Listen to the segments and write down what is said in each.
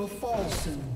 Will fall soon.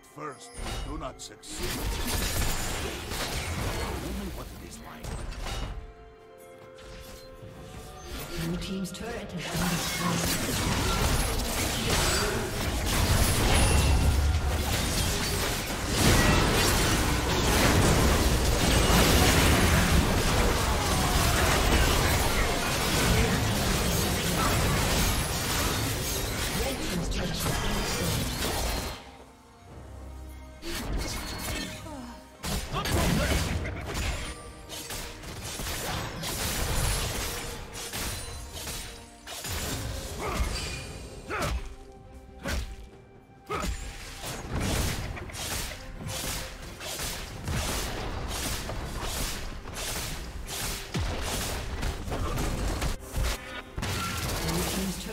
At first do not succeed, me what it is like. Blue Team's turret has been destroyed.